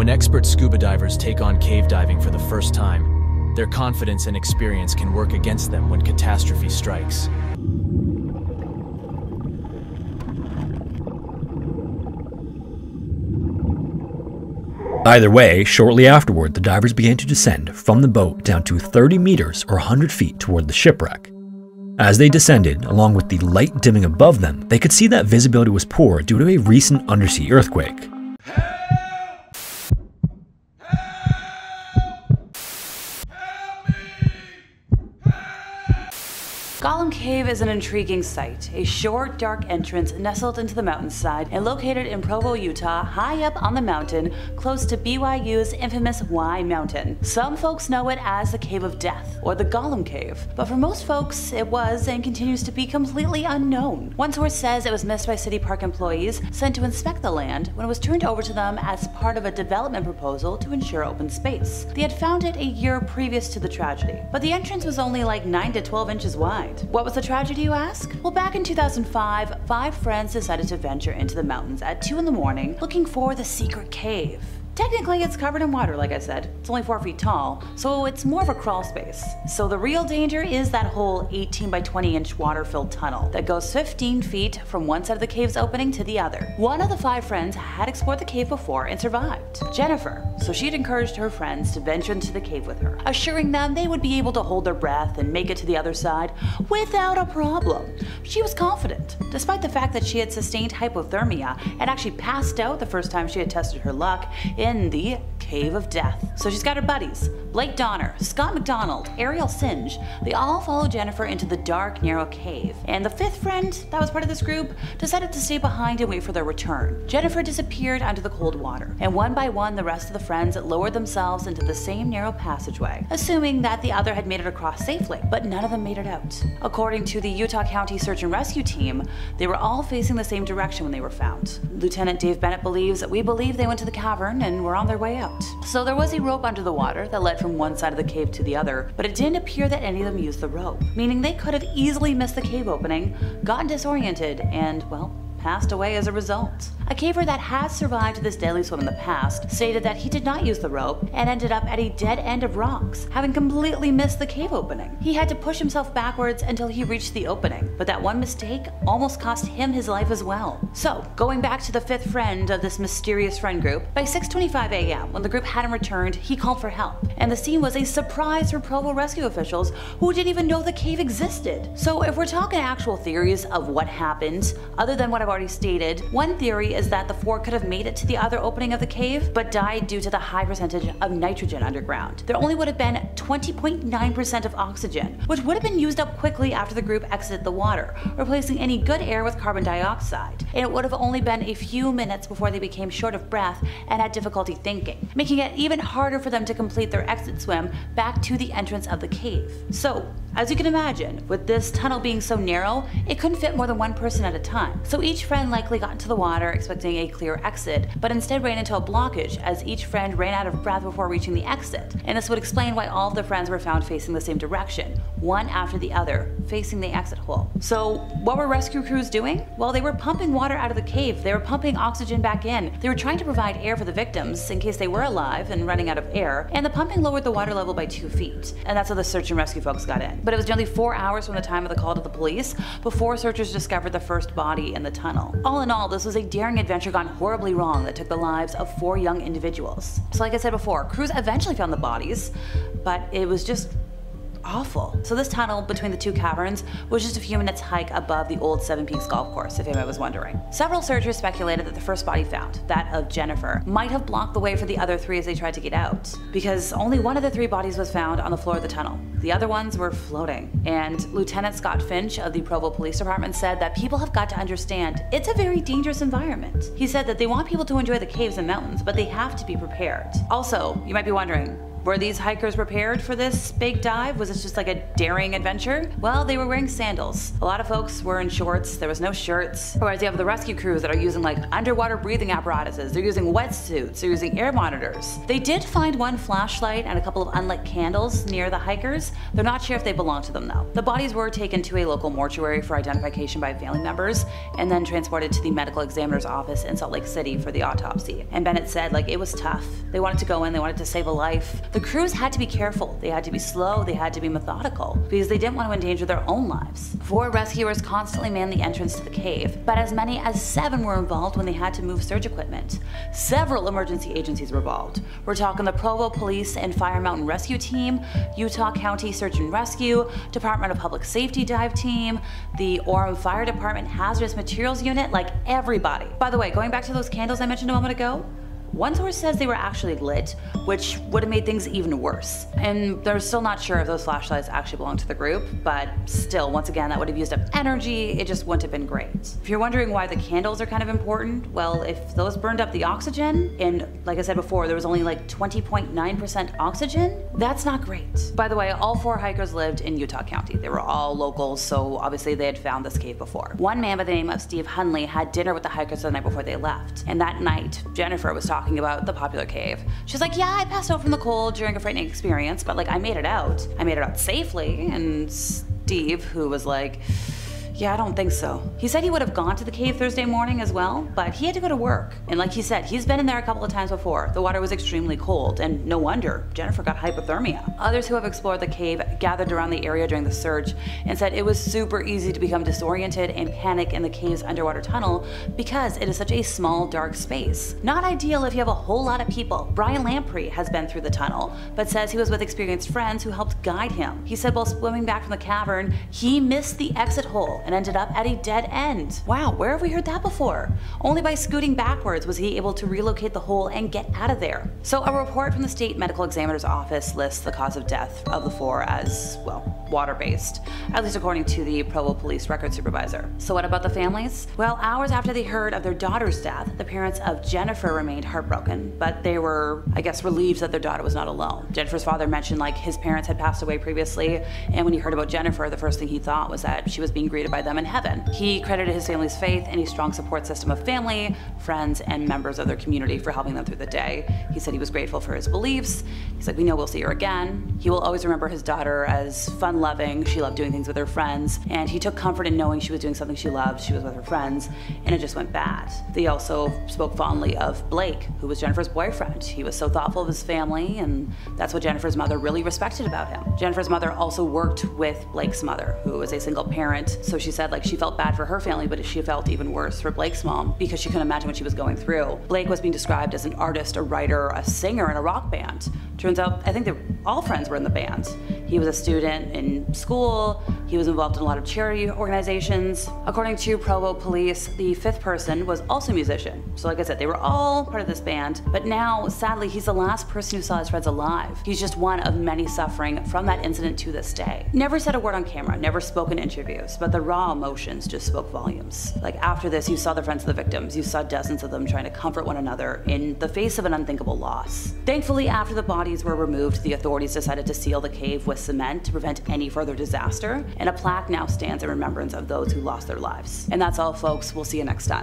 When expert scuba divers take on cave diving for the first time, their confidence and experience can work against them when catastrophe strikes. Either way, shortly afterward, the divers began to descend from the boat down to 30 meters or 100 feet toward the shipwreck. As they descended, along with the light dimming above them, they could see that visibility was poor due to a recent undersea earthquake. Golem Cave is an intriguing site, a short, dark entrance nestled into the mountainside and located in Provo, Utah, high up on the mountain, close to BYU's infamous Y Mountain. Some folks know it as the Cave of Death, or the Golem Cave, but for most folks, it was and continues to be completely unknown. One source says it was missed by city park employees sent to inspect the land when it was turned over to them as part of a development proposal to ensure open space. They had found it a year previous to the tragedy, but the entrance was only like 9 to 12 inches wide. What was the tragedy, you ask? Well, back in 2005, five friends decided to venture into the mountains at 2 in the morning looking for the secret cave. Technically, it's covered in water, like I said. It's only 4 feet tall, so it's more of a crawl space. So the real danger is that whole 18 by 20 inch water filled tunnel that goes 15 feet from one side of the cave's opening to the other. One of the five friends had explored the cave before and survived Jennifer, so she'd encouraged her friends to venture into the cave with her, assuring them they would be able to hold their breath and make it to the other side without a problem. She was confident, despite the fact that she had sustained hypothermia and actually passed out the first time she had tested her luck in the Cave of Death. So she's got her buddies, Blake Donner, Scott McDonald, Ariel Singer. They all follow Jennifer into the dark, narrow cave. And the fifth friend that was part of this group decided to stay behind and wait for their return. Jennifer disappeared under the cold water, and one by one the rest of the friends lowered themselves into the same narrow passageway, assuming that the other had made it across safely, but none of them made it out. According to the Utah County Search and Rescue Team, they were all facing the same direction when they were found. Lieutenant Dave Bennett believes that we believe they went to the cavern and were on their way out. So there was a rope under the water that led from one side of the cave to the other, but it didn't appear that any of them used the rope, meaning they could have easily missed the cave opening, gotten disoriented, and, well, passed away as a result. A caver that has survived this deadly swim in the past stated that he did not use the rope and ended up at a dead end of rocks, having completely missed the cave opening. He had to push himself backwards until he reached the opening, but that one mistake almost cost him his life as well. So, going back to the fifth friend of this mysterious friend group, by 6.25 a.m., when the group hadn't returned, he called for help, and the scene was a surprise for Provo rescue officials who didn't even know the cave existed. So if we're talking actual theories of what happened, other than what I've already stated, one theory is that the four could have made it to the other opening of the cave, but died due to the high percentage of nitrogen underground. There only would have been 20.9% of oxygen, which would have been used up quickly after the group exited the water, replacing any good air with carbon dioxide. And it would have only been a few minutes before they became short of breath and had difficulty thinking, making it even harder for them to complete their exit swim back to the entrance of the cave. So, as you can imagine, with this tunnel being so narrow, it couldn't fit more than one person at a time. So each friend likely got into the water expecting a clear exit, but instead ran into a blockage as each friend ran out of breath before reaching the exit. And this would explain why all of the friends were found facing the same direction, one after the other, facing the exit hole. So what were rescue crews doing? Well, they were pumping water out of the cave. They were pumping oxygen back in. They were trying to provide air for the victims in case they were alive and running out of air. And the pumping lowered the water level by two feet. And that's how the search and rescue folks got in but it was nearly four hours from the time of the call to the police before searchers discovered the first body in the tunnel. All in all, this was a daring adventure gone horribly wrong that took the lives of four young individuals. So like I said before, crews eventually found the bodies, but it was just awful. So this tunnel between the two caverns was just a few minutes hike above the old Seven Peaks golf course, if anyone was wondering. Several searchers speculated that the first body found, that of Jennifer, might have blocked the way for the other three as they tried to get out, because only one of the three bodies was found on the floor of the tunnel. The other ones were floating, and Lieutenant Scott Finch of the Provo Police Department said that people have got to understand it's a very dangerous environment. He said that they want people to enjoy the caves and mountains, but they have to be prepared. Also, you might be wondering, Were these hikers prepared for this big dive? Was this just like a daring adventure? Well, they were wearing sandals. A lot of folks were in shorts, there was no shirts. Whereas you have the rescue crews that are using like underwater breathing apparatuses, they're using wetsuits, they're using air monitors. They did find one flashlight and a couple of unlit candles near the hikers. They're not sure if they belong to them though. The bodies were taken to a local mortuary for identification by family members and then transported to the medical examiner's office in Salt Lake City for the autopsy. And Bennett said like it was tough. They wanted to go in, they wanted to save a life. The crews had to be careful. They had to be slow, they had to be methodical because they didn't want to endanger their own lives. Four rescuers constantly manned the entrance to the cave, but as many as seven were involved when they had to move search equipment. Several emergency agencies were involved. We're talking the Provo Police and Fire Mountain Rescue Team, Utah County Search and Rescue, Department of Public Safety Dive Team, the Orem Fire Department Hazardous Materials Unit, like everybody. By the way, going back to those candles I mentioned a moment ago, one source says they were actually lit, which would have made things even worse. And they're still not sure if those flashlights actually belong to the group, but still, once again, that would have used up energy, it just wouldn't have been great. If you're wondering why the candles are kind of important, well, if those burned up the oxygen, and like I said before, there was only like 20.9% oxygen, that's not great. By the way, all four hikers lived in Utah County. They were all locals, so obviously they had found this cave before. One man by the name of Steve Hunley had dinner with the hikers the night before they left, and that night, Jennifer was talking about the popular cave. She's like, yeah, I passed out from the cold during a frightening experience, but like I made it out. I made it out safely. And Steve, who was like, yeah, I don't think so. He said he would have gone to the cave Thursday morning as well, but he had to go to work. And like he said, he's been in there a couple of times before. The water was extremely cold, and no wonder Jennifer got hypothermia. Others who have explored the cave gathered around the area during the search and said it was super easy to become disoriented and panic in the cave's underwater tunnel because it is such a small, dark space. Not ideal if you have a whole lot of people. Brian Lamprey has been through the tunnel, but says he was with experienced friends who helped guide him. He said while swimming back from the cavern, he missed the exit hole and ended up at a dead end. Wow, where have we heard that before? Only by scooting backwards was he able to relocate the hole and get out of there. So a report from the state medical examiner's office lists the cause of death of the four as, well, water-based, at least according to the Provo police record supervisor. So what about the families? Well, hours after they heard of their daughter's death, the parents of Jennifer remained heartbroken, but they were, I guess, relieved that their daughter was not alone. Jennifer's father mentioned like his parents had passed away previously, and when he heard about Jennifer, the first thing he thought was that she was being greeted by them in heaven. He credited his family's faith and a strong support system of family, friends, and members of their community for helping them through the day. He said he was grateful for his beliefs. He's like, we know we'll see her again. He will always remember his daughter as fun loving. She loved doing things with her friends, and he took comfort in knowing she was doing something she loved. She was with her friends, and it just went bad. They also spoke fondly of Blake, who was Jennifer's boyfriend. He was so thoughtful of his family, and that's what Jennifer's mother really respected about him. Jennifer's mother also worked with Blake's mother, who was a single parent. So she said, like, she felt bad for her family, but she felt even worse for Blake's mom because she couldn't imagine what she was going through. Blake was being described as an artist, a writer, a singer in a rock band. Turns out, I think they all friends were in the band. He was a student in school. He was involved in a lot of charity organizations. According to Provo police, the fifth person was also a musician. So like I said, they were all part of this band, but now, sadly, he's the last person who saw his friends alive. He's just one of many suffering from that incident to this day. Never said a word on camera, never spoke in interviews, but the raw emotions just spoke volumes. Like after this, you saw the friends of the victims, you saw dozens of them trying to comfort one another in the face of an unthinkable loss. Thankfully, after the bodies were removed, the authorities decided to seal the cave with cement to prevent any further disaster, and a plaque now stands in remembrance of those who lost their lives. And that's all, folks. We'll see you next time.